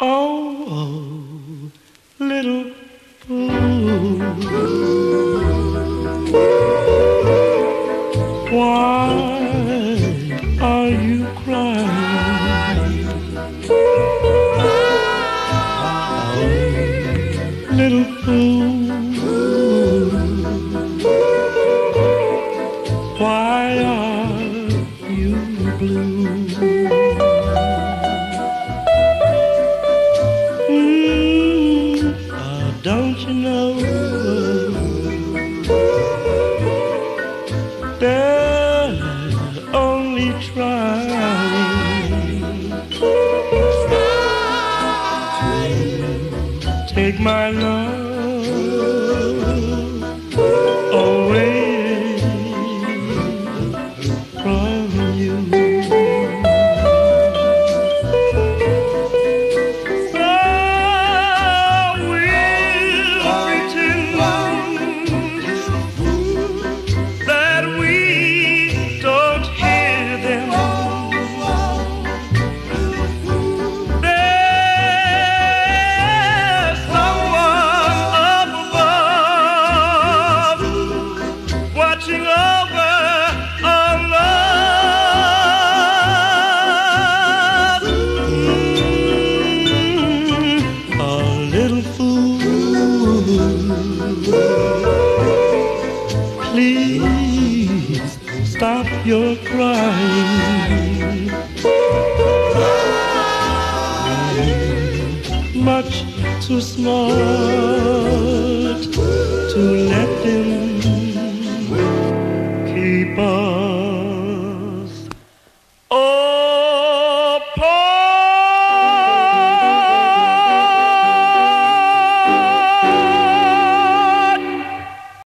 Oh, little fool. Why are you crying? Little fool. Why are you blue? Don't you know they're only trying to take my love away from you. Stop your crying. Much too smart to let them